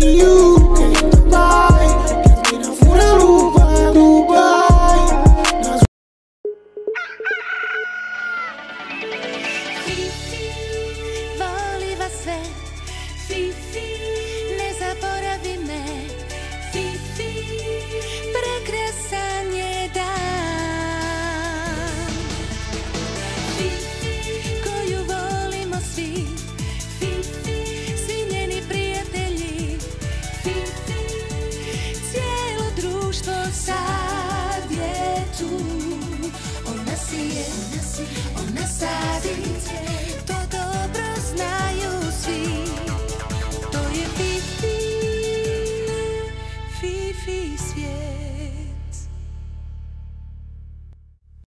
You ona sadi To dobro znaju svi. To je tvoje fi fi svijet.